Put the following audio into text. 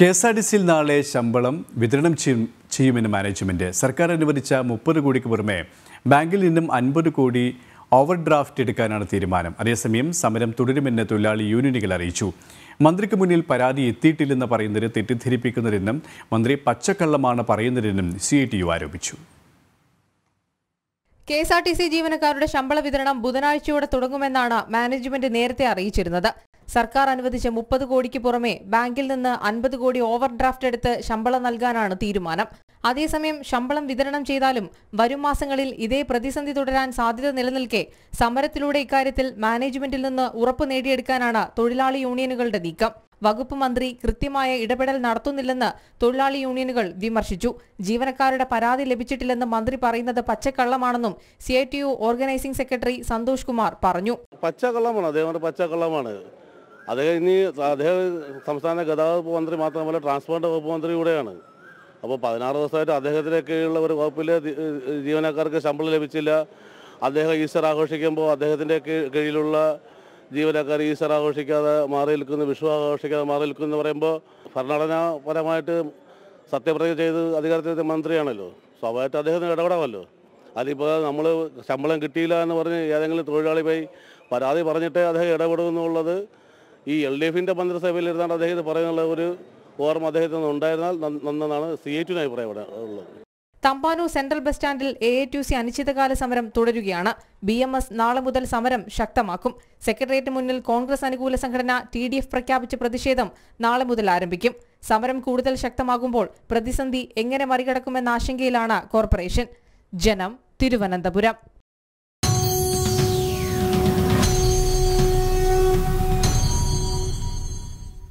K S R T സിയിൽ നാളെ ശമ്പളം വിതരണം ചെയ്യും ചെയ്യുമെന്ന് മാനേജ്മെന്റ് സർക്കാർ അനുവദിച്ച മുപ്പത് കോടിക്ക് പുറമെ ബാങ്കിൽ നിന്നും അൻപത് കോടി ഓവർ ഡ്രാഫ്റ്റ് എടുക്കാനാണ് തീരുമാനം. അതേസമയം സമരം തുടരുമെന്ന് തൊഴിലാളി യൂണിയനുകൾ അറിയിച്ചു. മന്ത്രിക്ക് മുന്നിൽ പരാതി എത്തിയിട്ടില്ലെന്ന് പറയുന്നത് തെറ്റിദ്ധരിപ്പിക്കുന്നതെന്നും മന്ത്രി പച്ചക്കള്ളമാണ് പറയുന്നതെന്നും സി ഐ ടി യു ആരോപിച്ചു. K S R T C ജീവനക്കാരുടെ ശമ്പള വിതരണം ബുധനാഴ്ചയോടെ തുടങ്ങുമെന്നാണ് മാനേജ്മെന്റ് നേരത്തെ അറിയിച്ചിരുന്നത്. സർക്കാർ അനുവദിച്ച മുപ്പത് കോടിക്ക് പുറമെ ബാങ്കിൽ നിന്ന് അൻപത് കോടി ഓവർ ഡ്രാഫ്റ്റ് എടുത്ത് ശമ്പളം നൽകാനാണ് തീരുമാനം. അതേസമയം ശമ്പളം വിതരണം ചെയ്താലും വരും മാസങ്ങളിൽ ഇതേ പ്രതിസന്ധി തുടരാൻ സാധ്യത നിലനിൽക്കെ സമരത്തിലൂടെ ഇക്കാര്യത്തിൽ മാനേജ്മെന്റിൽ നിന്ന് ഉറപ്പ് നേടിയെടുക്കാനാണ് തൊഴിലാളി യൂണിയനുകളുടെ നീക്കം. വകുപ്പ് മന്ത്രി കൃത്യമായ ഇടപെടൽ നടത്തുന്നില്ലെന്ന് തൊഴിലാളി യൂണിയനുകൾ വിമർശിച്ചു. ജീവനക്കാരുടെ പരാതി ലഭിച്ചിട്ടില്ലെന്ന് മന്ത്രി പറയുന്നത് പച്ചക്കള്ളമാണെന്നും C I T U organising secretary Santhosh Kumar പറഞ്ഞു. പച്ചക്കള്ളമാണ്. അദ്ദേഹം പച്ചക്കള്ളമാണ്. അദ്ദേഹം ഇനി അദ്ദേഹം സംസ്ഥാന ഗതാഗത മന്ത്രി മാത്രമല്ല ട്രാൻസ്പോർട്ട് വകുപ്പ് മന്ത്രി കൂടെയാണ്. അപ്പോൾ പതിനാറ് ദിവസമായിട്ട് അദ്ദേഹത്തിന് കീഴിലുള്ള ഒരു വകുപ്പിലെ ജീവനക്കാർക്ക് ശമ്പളം ലഭിച്ചില്ല. അദ്ദേഹം ഈസ്റ്റർ ആഘോഷിക്കുമ്പോൾ അദ്ദേഹത്തിന്റെ കീഴിലുള്ള ജീവനക്കാർ ഈസ്റ്റർ ആഘോഷിക്കാതെ മാറി നിൽക്കുന്നു വിഷു ആഘോഷിക്കാതെ മാറി നിൽക്കുന്നു എന്ന് പറയുമ്പോൾ ഭരണഘടനാപരമായിട്ട് സത്യപ്രതിജ്ഞ ചെയ്ത് അധികാരത്തിൽ മന്ത്രിയാണല്ലോ. സ്വാഭാവികമായിട്ട് അദ്ദേഹത്തിന് ഇടപെടാമല്ലോ. അതിപ്പോൾ നമ്മൾ ശമ്പളം കിട്ടിയില്ല എന്ന് പറഞ്ഞ് ഏതെങ്കിലും തൊഴിലാളി പോയി പരാതി പറഞ്ഞിട്ട് അദ്ദേഹം ഇടപെടുമെന്നുള്ളത് ഈ എൽ ഡി എഫിന്റെ മന്ത്രിസഭയിൽ ഇരുന്നാണ് അദ്ദേഹത്തിന് പറയാനുള്ള ഒരു ഓർമ്മ അദ്ദേഹത്തിന് ഉണ്ടായിരുന്നാൽ നന്ന- നന്നെന്നാണ് സി എ ടിന് അഭിപ്രായം ഉള്ളത്. തമ്പാനൂർ സെൻട്രൽ ബസ് സ്റ്റാൻഡിൽ A A T U C അനിശ്ചിതകാല സമരം തുടരുകയാണ്. ബി എം എസ് നാളെ മുതൽ സമരം ശക്തമാക്കും. സെക്രട്ടേറിയറ്റ് മുന്നിൽ കോൺഗ്രസ് അനുകൂല സംഘടന ടി ഡി എഫ് പ്രഖ്യാപിച്ച പ്രതിഷേധം നാളെ മുതൽ ആരംഭിക്കും. സമരം കൂടുതൽ ശക്തമാകുമ്പോൾ പ്രതിസന്ധി എങ്ങനെ മറികടക്കുമെന്ന ആശങ്കയിലാണ് കോർപ്പറേഷൻ. ജനം തിരുവനന്തപുരം.